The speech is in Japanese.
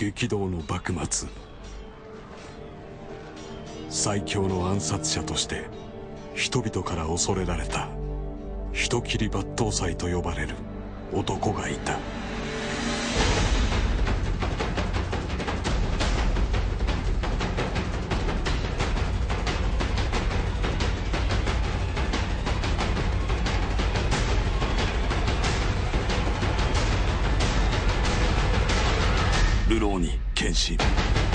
激動の幕末。最強の暗殺者として人々から恐れられた人斬り抜刀斎と呼ばれる男がいた。流浪に献身。